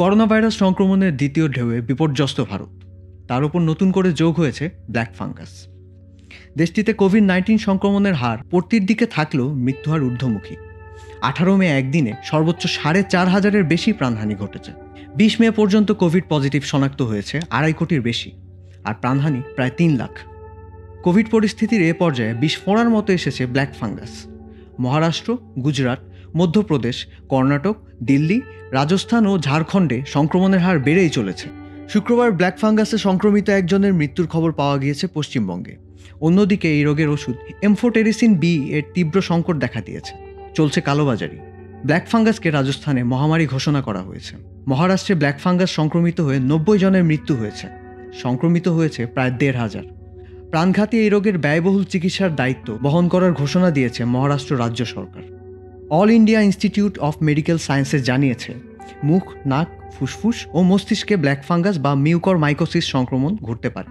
Corona virus সংক্রমণের দ্বিতীয় ঢেউয়ে বিপর্যস্ত ভারত। তার উপর নতুন করে যোগ হয়েছে ব্ল্যাক ফাঙ্গাস। দেশটিতে কোভিড নাইন্টিন সংক্রমণের হার পড়তির দিকে থাকলেও মৃত্যুহার ঊর্ধ্বমুখী। আঠারো মে একদিনে সর্বোচ্চ সাড়ে চার হাজারের বেশি প্রাণহানি ঘটেছে। বিশ মে পর্যন্ত কোভিড পজিটিভ শনাক্ত হয়েছে আড়াই কোটির বেশি, আর প্রাণহানি প্রায় তিন লাখ। কোভিড পরিস্থিতির এ পর্যায়ে বিস্ফোরণার মতো এসেছে ব্ল্যাক ফাঙ্গাস। মহারাষ্ট্র, গুজরাট মধ্যপ্রদেশ, কর্ণাটক, দিল্লি, রাজস্থান ও ঝাড়খণ্ডে সংক্রমণের হার বেড়েই চলেছে। শুক্রবার ব্ল্যাক ফাঙ্গাসে সংক্রমিত একজনের মৃত্যুর খবর পাওয়া গিয়েছে পশ্চিমবঙ্গে। অন্যদিকে এই রোগের ওষুধ এমফোটেরিসিন বি এর তীব্র সংকট দেখা দিয়েছে। চলছে কালোবাজারি। ব্ল্যাক ফাঙ্গাসকে রাজস্থানে মহামারী ঘোষণা করা হয়েছে। মহারাষ্ট্রে ব্ল্যাক ফাঙ্গাস সংক্রমিত হয়ে নব্বই জনের মৃত্যু হয়েছে। সংক্রমিত হয়েছে প্রায় দেড় হাজার। প্রাণঘাতী এই রোগের ব্যয়বহুল চিকিৎসার দায়িত্ব বহন করার ঘোষণা দিয়েছে মহারাষ্ট্র রাজ্য সরকার। All India Institute of Medical Sciences জানিয়েছে, মুখ, নাক, ফুসফুস ও মস্তিষ্কে ব্ল্যাক ফাঙ্গাস বা মিউকর মাইকোসিস সংক্রমণ ঘটতে পারে।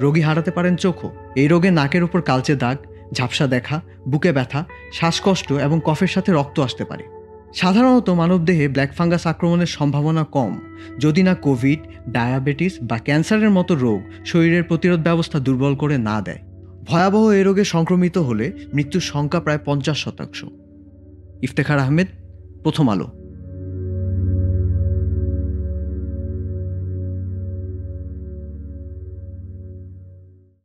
রোগী হারাতে পারেন চোখও। এই রোগে নাকের উপর কালচে দাগ, ঝাপসা দেখা, বুকে ব্যথা, শ্বাসকষ্ট এবং কফের সাথে রক্ত আসতে পারে। সাধারণত মানবদেহে ব্ল্যাক ফাঙ্গাস আক্রমণের সম্ভাবনা কম। যদি না কোভিড, ডায়াবেটিস বা ক্যান্সারের মতো রোগ শরীরের প্রতিরোধ ব্যবস্থা দুর্বল করে না দেয়। ভয়াবহ এ রোগে সংক্রমিত হলে মৃত্যুর সংখ্যা প্রায় পঞ্চাশ শতাংশ। ইফতেখার আহমেদ প্রথম আলো।